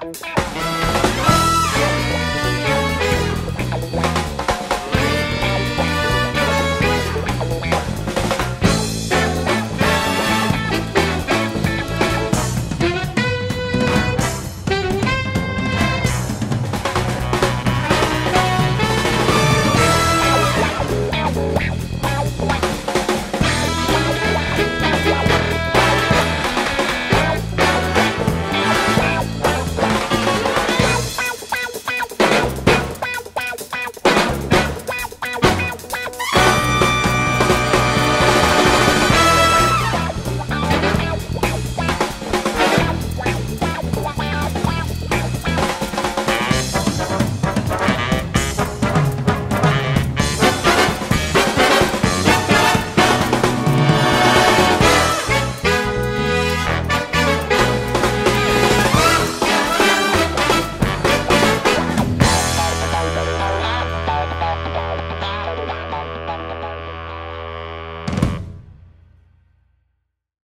Bye.